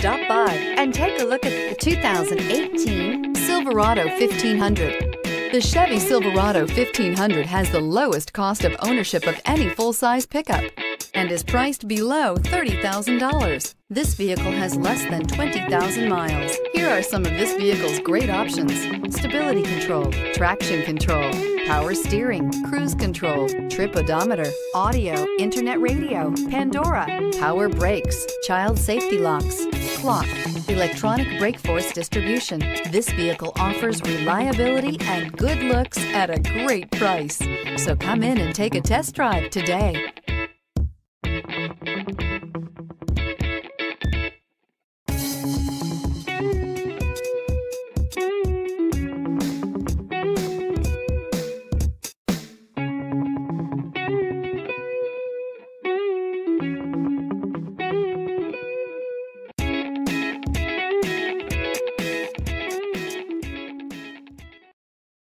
Stop by and take a look at the 2018 Silverado 1500. The Chevy Silverado 1500 has the lowest cost of ownership of any full-size pickup and is priced below $30,000. This vehicle has less than 20,000 miles. Here are some of this vehicle's great options. Stability control, traction control, power steering, cruise control, trip odometer, audio, internet radio, Pandora, power brakes, child safety locks, clock, electronic brake force distribution. This vehicle offers reliability and good looks at a great price. So come in and take a test drive today.